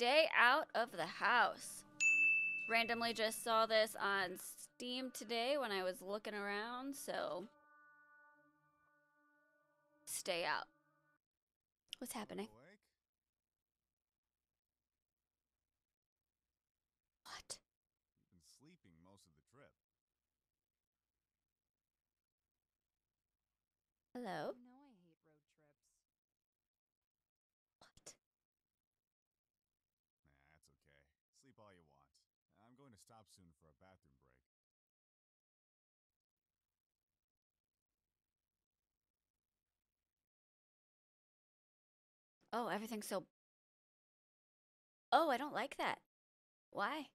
Stay out of the house. Randomly just saw this on Steam today when I was looking around, so stay out. What's happening? What? You've been sleeping most of the trip. Hello? You know I hate road trips. What? Nah, that's okay. Sleep all you want. I'm going to stop soon for a bathroom break. Oh, everything's so. Oh, I don't like that. Why?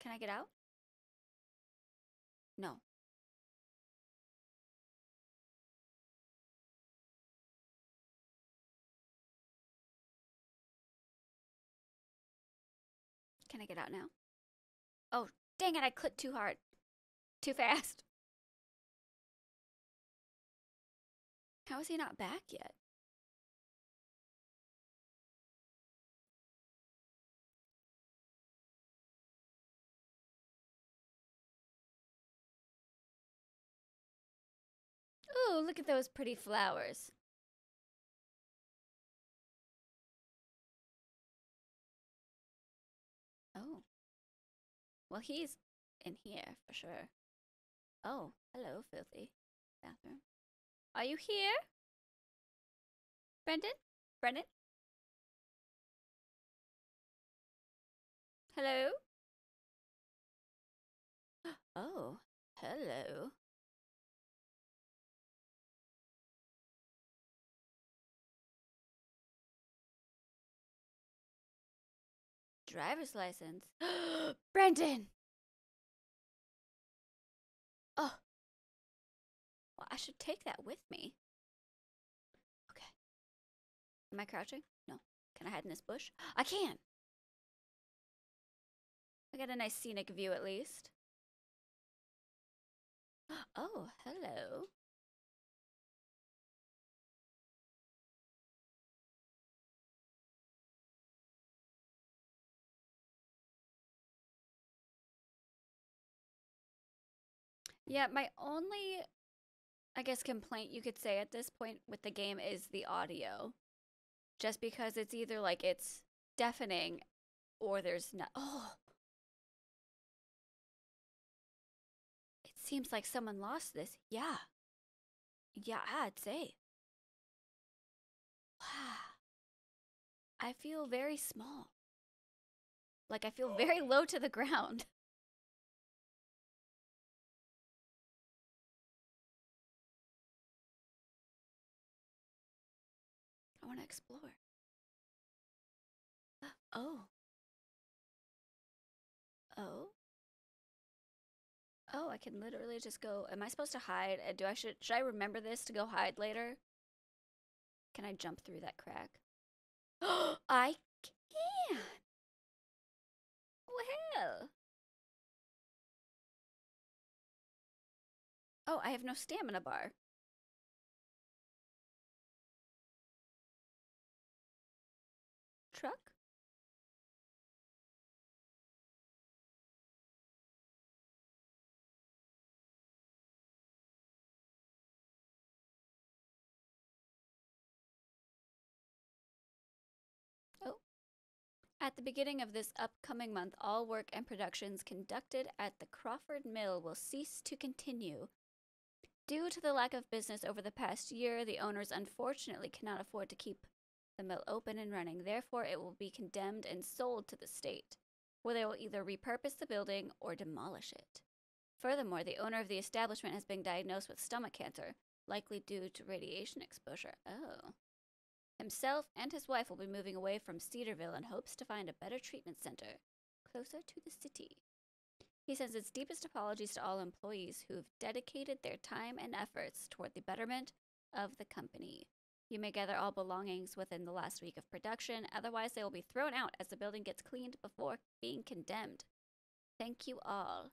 Can I get out? No. Can I get out now? Oh, dang it, I clicked too hard. Too fast. How is he not back yet? Ooh, look at those pretty flowers. Oh. Well, he's in here for sure. Oh, hello, filthy bathroom. Are you here? Brendan? Brendan? Hello? Oh, hello. Driver's license. Brendan! Well, I should take that with me. Okay. Am I crouching? No. Can I hide in this bush? I can! I got a nice scenic view at least. Oh, hello. Yeah, my only, I guess, complaint you could say at this point with the game is the audio. Just because it's either like it's deafening or there's no. Oh! It seems like someone lost this. Yeah. Yeah, I'd say. Wow. I feel very small. Like I feel very low to the ground. I want to explore. Oh. Oh. Oh, I can literally just go. Am I supposed to hide? Uh, Do I should should I remember this to go hide later? Can I jump through that crack? Oh, I can. Well. Oh, I have no stamina bar. At the beginning of this upcoming month, all work and productions conducted at the Crawford Mill will cease to continue. Due to the lack of business over the past year, the owners unfortunately cannot afford to keep the mill open and running. Therefore, it will be condemned and sold to the state, where they will either repurpose the building or demolish it. Furthermore, the owner of the establishment has been diagnosed with stomach cancer, likely due to radiation exposure. Oh. Himself and his wife will be moving away from Cedarville in hopes to find a better treatment center closer to the city. He sends his deepest apologies to all employees who have dedicated their time and efforts toward the betterment of the company. You may gather all belongings within the last week of production, otherwise, they will be thrown out as the building gets cleaned before being condemned. Thank you all.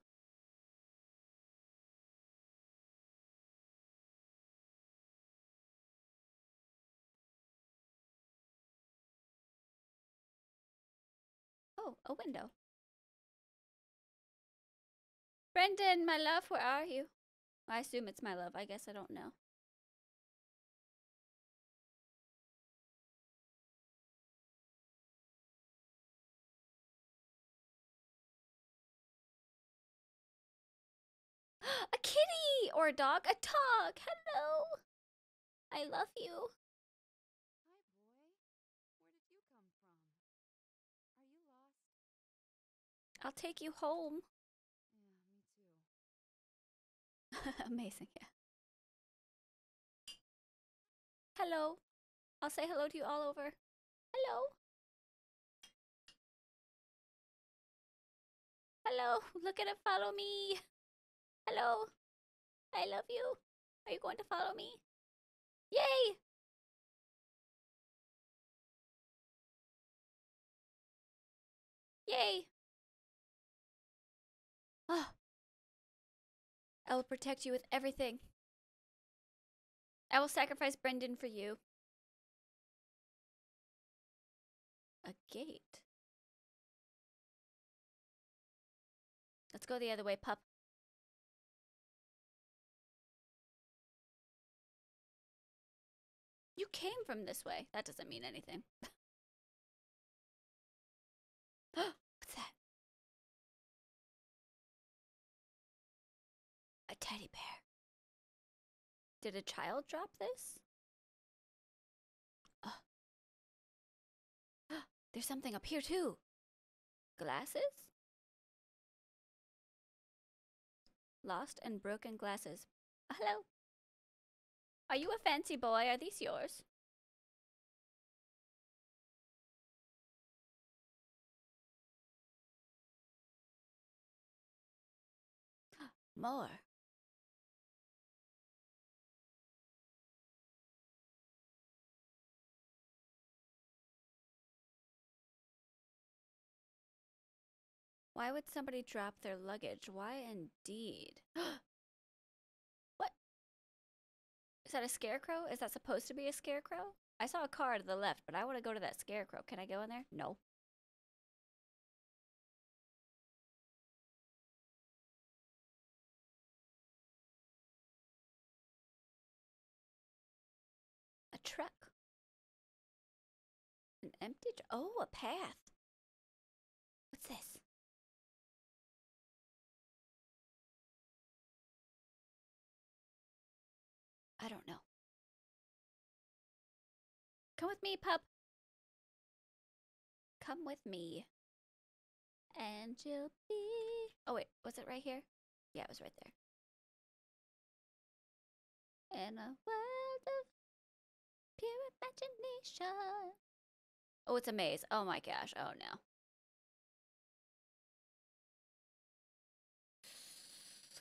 Oh, a window. Brendan, my love, where are you? I assume it's my love. I guess I don't know. a kitty or a dog, a dog. Hello. I love you. Hi, boy. Where did you come from? Are you lost? I'll take you home. Yeah, me too. Amazing, yeah. Hello. I'll say hello to you all over. Hello. Hello. Look at it. Follow me. Hello. I love you. Are you going to follow me? Yay! Yay! Ah. I will protect you with everything. I will sacrifice Brendan for you. A gate. Let's go the other way, pup. You came from this way. That doesn't mean anything. teddy bear. Did a child drop this? Oh. There's something up here too. Glasses? Lost and broken glasses. Hello. Are you a fancy boy? Are these yours? More. Why would somebody drop their luggage? Why indeed? what? Is that a scarecrow? Is that supposed to be a scarecrow? I saw a car to the left, but I want to go to that scarecrow. Can I go in there? No. A truck. An empty. Oh, a path. What's this? I don't know. Come with me, pup. Come with me. And you'll be. Oh, wait. Was it right here? Yeah, it was right there. In a world of pure imagination. Oh, it's a maze. Oh my gosh. Oh no.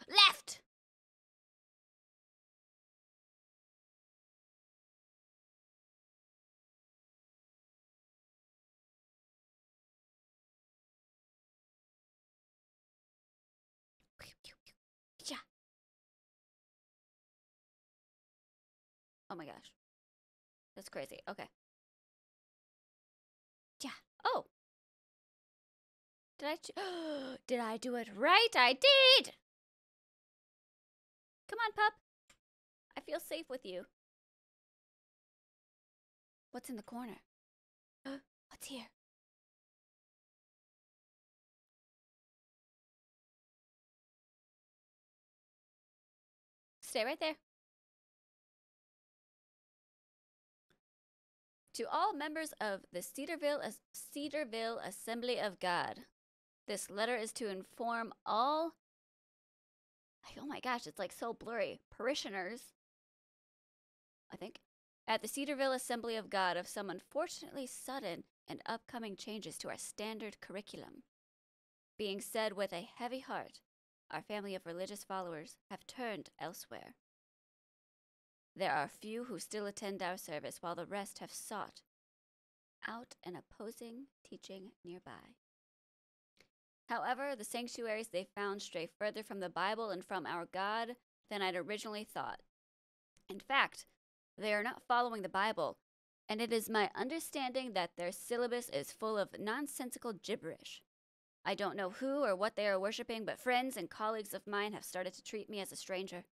Left! Oh my gosh. That's crazy. Okay. Yeah. Oh. Did I ch- Did I do it right? I did. Come on, pup. I feel safe with you. What's in the corner? What's here? Stay right there. To all members of the Cedarville, Cedarville Assembly of God, this letter is to inform all. Oh my gosh, it's like so blurry. Parishioners, I think, at the Cedarville Assembly of God of some unfortunately sudden and upcoming changes to our standard curriculum. Being said with a heavy heart, our family of religious followers have turned elsewhere. There are few who still attend our service, while the rest have sought out an opposing teaching nearby. However, the sanctuaries they found stray further from the Bible and from our God than I'd originally thought. In fact, they are not following the Bible and it is my understanding that their syllabus is full of nonsensical gibberish. I don't know who or what they are worshipping, but friends and colleagues of mine have started to treat me as a stranger,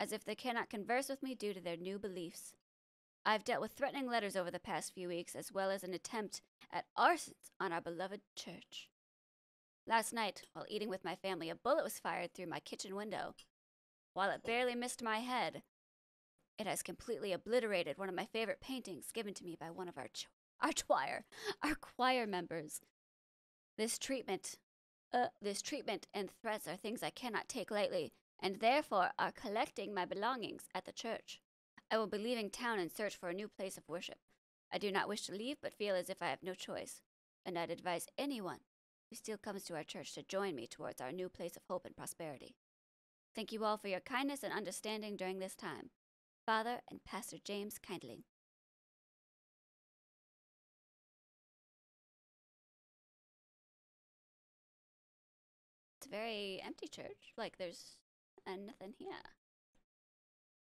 as if they cannot converse with me due to their new beliefs. I've dealt with threatening letters over the past few weeks, as well as an attempt at arson on our beloved church. Last night, while eating with my family, a bullet was fired through my kitchen window. While it barely missed my head, it has completely obliterated one of my favorite paintings given to me by one of our ch- our choir, our choir members. This treatment, uh, this treatment and threats are things I cannot take lightly, and therefore are collecting my belongings at the church. I will be leaving town in search for a new place of worship. I do not wish to leave, but feel as if I have no choice, and I'd advise anyone who still comes to our church to join me towards our new place of hope and prosperity. Thank you all for your kindness and understanding during this time. Father and Pastor James Kindling. It's a very empty church. Like there's uh, nothing here.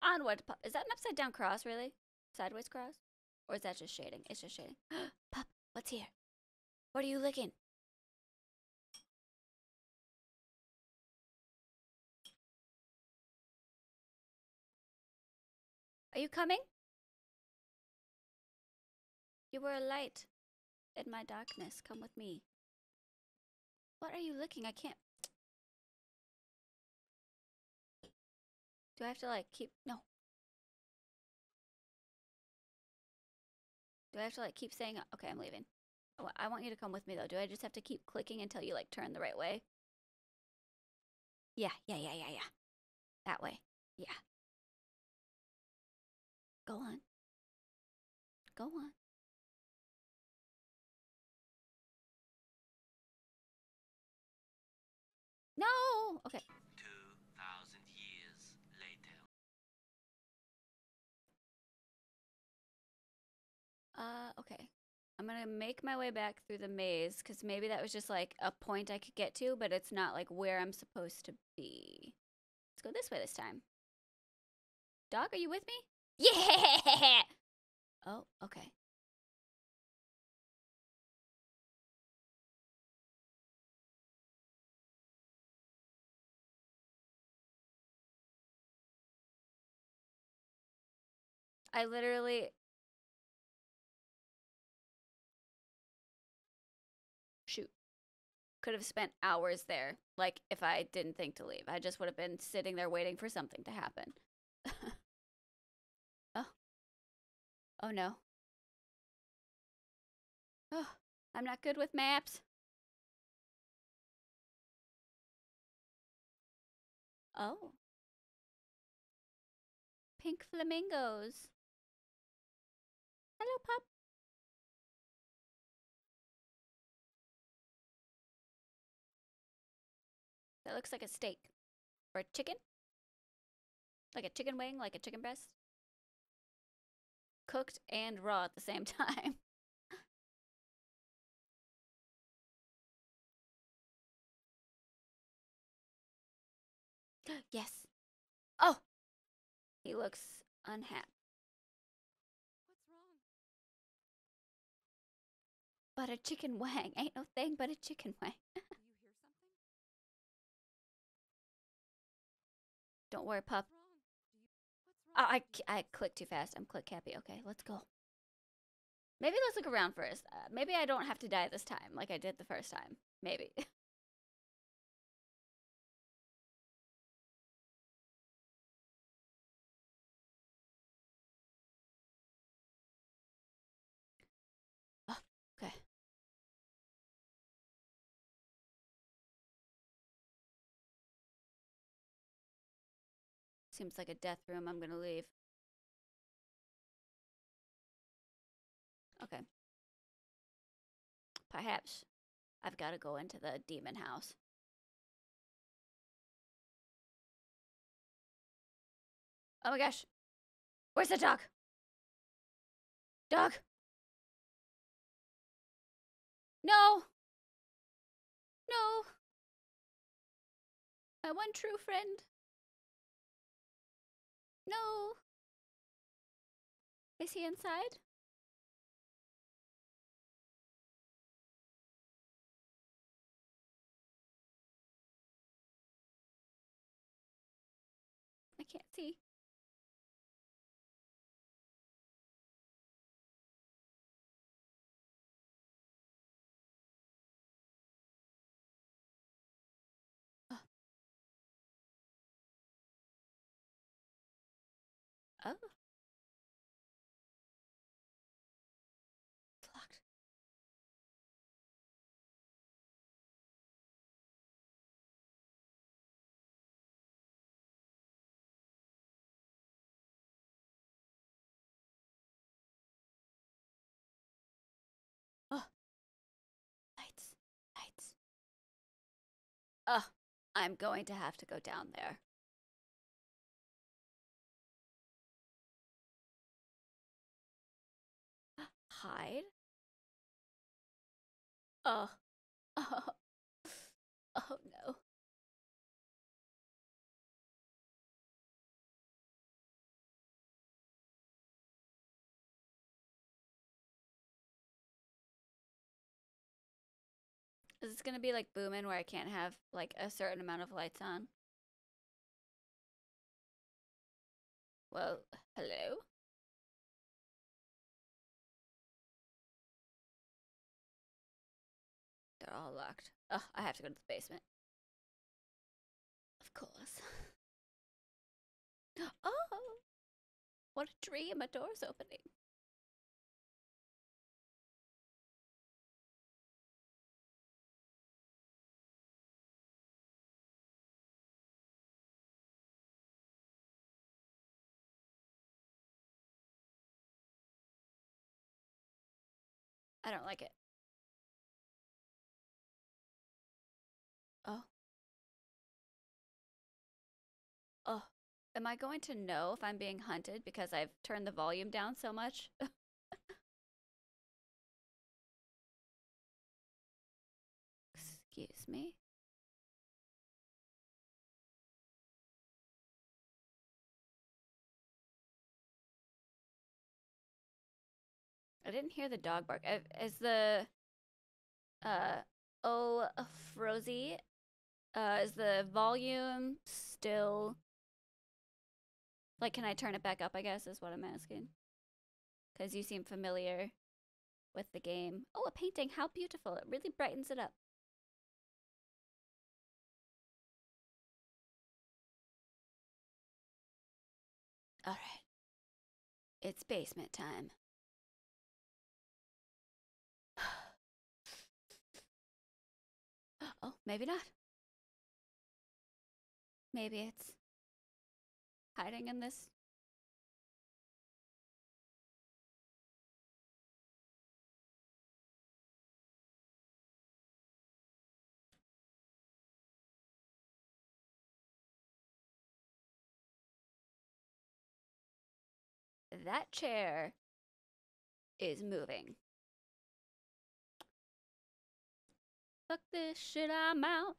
Onward, pup. Is that an upside down cross, really? Sideways cross? Or is that just shading? It's just shading. pup, what's here? What are you licking? Are you coming? You were a light in my darkness. Come with me. What are you looking? I can't. Do I have to like keep. No. Do I have to like keep saying. Okay, I'm leaving. I want you to come with me though. Do I just have to keep clicking until you like turn the right way? Yeah, yeah, yeah, yeah, yeah. That way. Yeah. Go on. Go on. No! Okay. Uh, okay. I'm gonna make my way back through the maze because maybe that was just like a point I could get to, but it's not like where I'm supposed to be. Let's go this way this time. Dog, are you with me? Yeah! Oh, okay. I literally could have spent hours there like if i didn't think to leave. I just would have been sitting there waiting for something to happen. Oh. Oh no. Oh i'm not good with maps. Oh. Pink flamingos. Hello pup That looks like a steak. Or a chicken? Like a chicken wing, like a chicken breast? Cooked and raw at the same time. yes. Oh! He looks unhappy. What's wrong? But a chicken wang ain't no thing but a chicken wang. Don't worry, pup. Oh? I, I clicked too fast. I'm click happy. Okay, let's go. Maybe let's look around first. Uh, maybe I don't have to die this time like I did the first time. Maybe. Seems like a death room. I'm gonna leave. Okay. Perhaps I've got to go into the demon house. Oh my gosh. Where's the dog? Dog? No. No. My one true friend. No. Is he inside? Oh. Locked. Oh. Lights. Lights. Oh, I'm going to have to go down there. Hide? Oh. Oh. Oh no. Is this gonna be like booming where I can't have like a certain amount of lights on? Well, hello? They're all locked. Oh, I have to go to the basement. Of course. Oh! What a dream, a door's opening. I don't like it. Am I going to know if I'm being hunted because I've turned the volume down so much? Excuse me? I didn't hear the dog bark. Is the uh oh Frozy uh is the volume still like can I turn it back up, I guess is what I'm asking. Cuz you seem familiar with the game. Oh, a painting. How beautiful. It really brightens it up. All right. It's basement time. Oh, maybe not. Maybe it's hiding in this. That chair is moving. Fuck this shit, I'm out.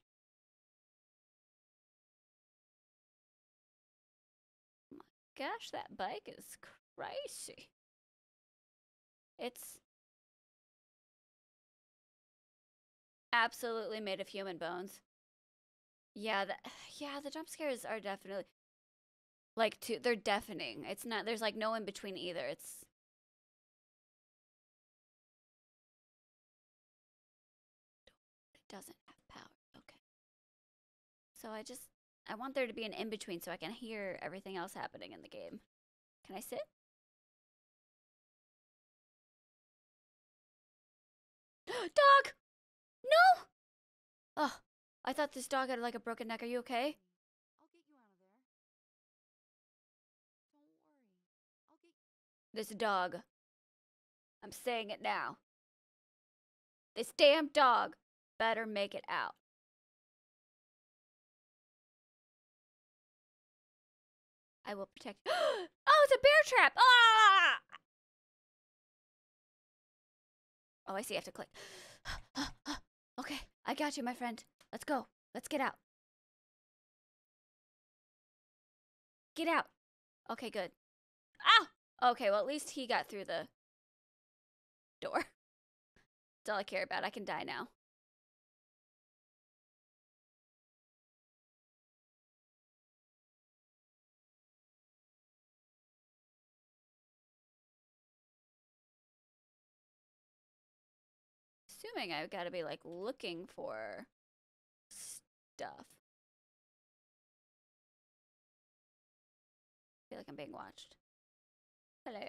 Gosh, that bike is crazy. It's absolutely made of human bones. Yeah, the, yeah, the jump scares are definitely like too they're deafening. It's not there's like no in between either. It's it doesn't have power. Okay. So I just I want there to be an in between so I can hear everything else happening in the game. Can I sit? dog! No! Oh, I thought this dog had like a broken neck. Are you okay? I'll get you out of there. Don't worry. I'll get This dog. I'm saying it now. This damn dog better make it out. I will protect. you. oh, it's a bear trap! Ah! Oh, I see. I have to click. okay, I got you, my friend. Let's go. Let's get out. Get out. Okay, good. Ow! Okay, well, at least he got through the door. That's all I care about. I can die now. Assuming I've got to be like looking for stuff. I feel like I'm being watched. Hello?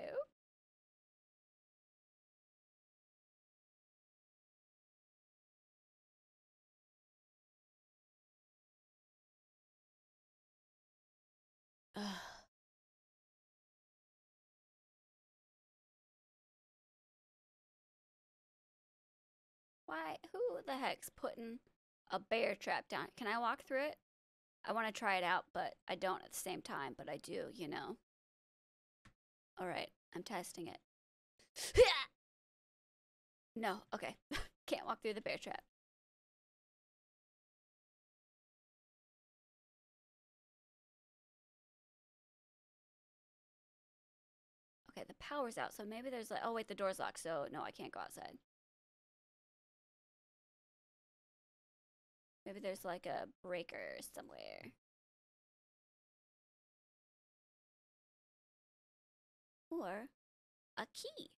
Why? Who the heck's putting a bear trap down? Can I walk through it? I want to try it out, but I don't at the same time, but I do, you know. All right, I'm testing it. no, okay. Can't walk through the bear trap. Okay, the power's out, so maybe there's like, oh wait, the door's locked, so no, I can't go outside. Maybe there's like a breaker somewhere. Or a key.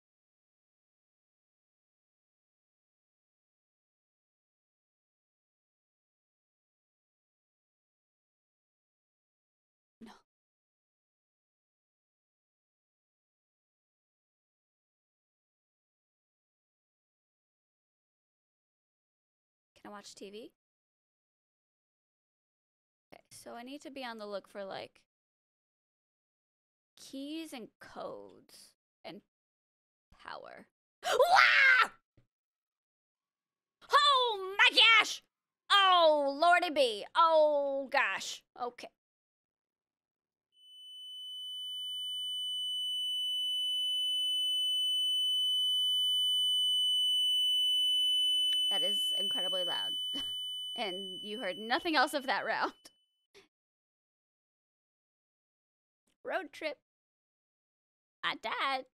I watch TV? So I need to be on the look for like keys and codes and power. Wah! Oh my gosh! Oh lordy be! Oh gosh! Okay. That is incredibly loud. and you heard nothing else of that round. Road trip. I died.